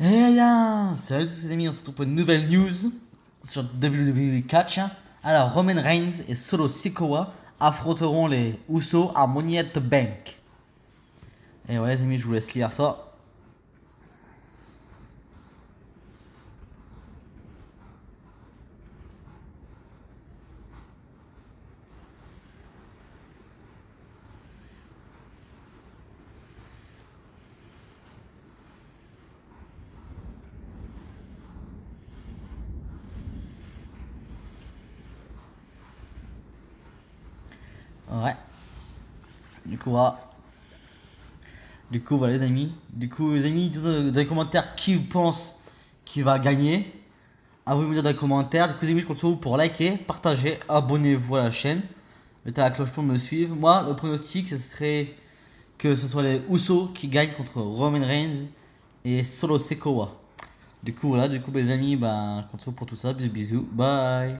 Eh bien, salut tous les amis, on se retrouve pour une nouvelle news sur WWE Catch. Alors, Roman Reigns et Solo Sikoa affronteront les Usos à Money at the Bank. Et ouais les amis, je vous laisse lire ça. Ouais. Du coup, voilà. Du coup, voilà les amis. Du coup, les amis, dites dans les commentaires qui vous pense qui va gagner. À vous de me dire dans les commentaires. Du coup, les amis, je compte sur vous pour liker, partager, abonnez-vous à la chaîne. Mettez la cloche pour me suivre. Moi, le pronostic, ce serait que ce soit les Usos qui gagnent contre Roman Reigns et Solo Sekoa. Du coup, voilà, du coup, les amis, bah, compte sur vous pour tout ça. Bisous, bisous, bye.